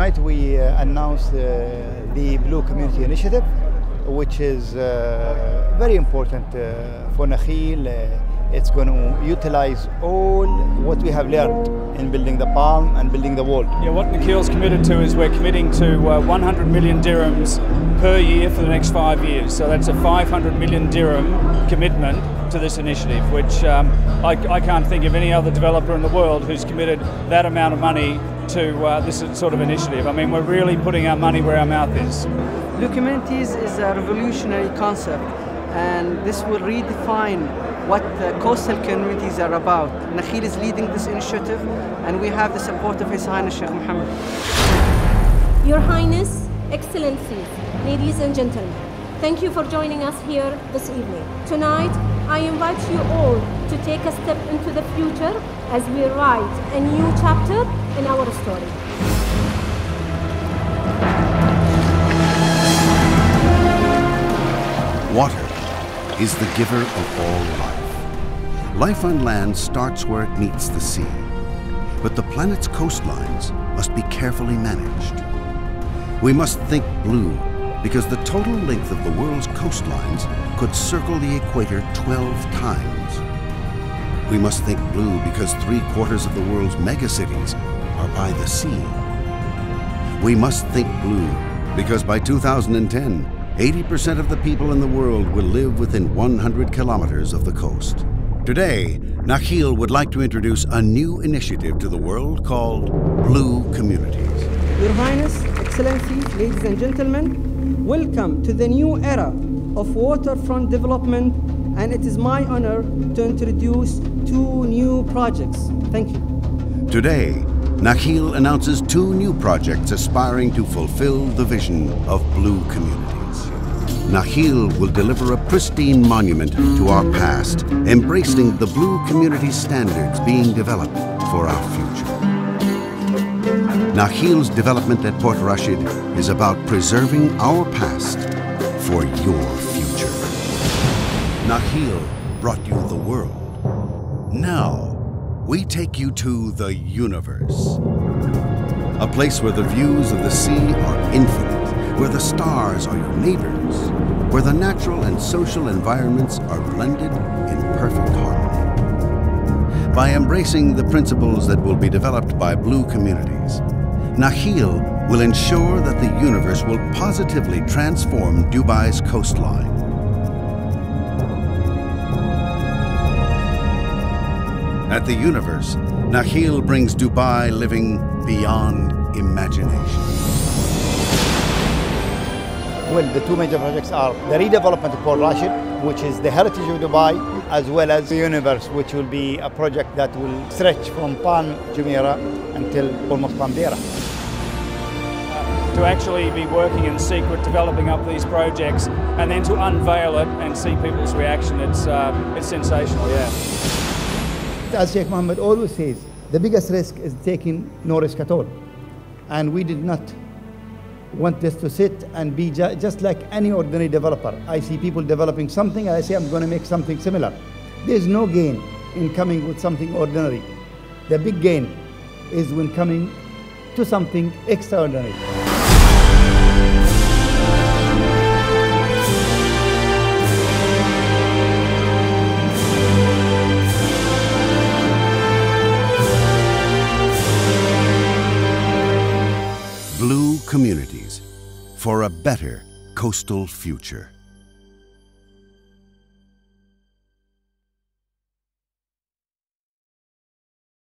Tonight we uh, announced uh, the Blue Community Initiative, which is uh, very important uh, for Nakheel. It's going to utilize all what we have learned in building the palm and building the world. Yeah, what Nakheel's committed to is we're committing to uh, 100 million dirhams per year for the next five years. So that's a 500 million dirham commitment to this initiative, which um, I, I, can't think of any other developer in the world who's committed that amount of money to uh, this sort of initiative. I mean, we're really putting our money where our mouth is. Blue Communities is a revolutionary concept, and this will redefine what coastal communities are about. Nakheel is leading this initiative, and we have the support of His Highness Sheikh Mohammed. Your Highness, Excellencies, ladies and gentlemen, thank you for joining us here this evening. Tonight, I invite you all to take a step into the future as we write a new chapter in our story. Water is the giver of all life. Life on land starts where it meets the sea, but the planet's coastlines must be carefully managed. We must think blue because the total length of the world's coastlines could circle the equator 12 times. We must think blue because three quarters of the world's megacities are by the sea. We must think blue because by 2010, 80% of the people in the world will live within 100 kilometers of the coast. Today, Nakheel would like to introduce a new initiative to the world called Blue Communities. Your Highness, Excellencies, ladies and gentlemen, welcome to the new era of waterfront development and it is my honor to introduce two new projects. Thank you. Today, Nakheel announces two new projects aspiring to fulfill the vision of Blue Communities. Nakheel will deliver a pristine monument to our past, embracing the Blue Community standards being developed for our future. Nakheel's development at Port Rashid is about preserving our past for your future. Nakheel brought you the world. Now, we take you to the universe. A place where the views of the sea are infinite, where the stars are your neighbors, where the natural and social environments are blended in perfect harmony. By embracing the principles that will be developed by Blue Communities, Nakheel will ensure that the universe will positively transform Dubai's coastline At the Universe, Nakheel brings Dubai living beyond imagination. Well, the two major projects are the redevelopment of Port Rashid, which is the heritage of Dubai, as well as the Universe, which will be a project that will stretch from Palm Jumeirah until almost Palm Deira. To actually be working in secret, developing up these projects, and then to unveil it and see people's reaction, it's, uh, it's sensational, yeah as Sheikh Mohammed always says, the biggest risk is taking no risk at all. And we did not want this to sit and be ju just like any ordinary developer. I see people developing something, and I say, I'm going to make something similar. There's no gain in coming with something ordinary. The big gain is when coming to something extraordinary. For a better coastal future.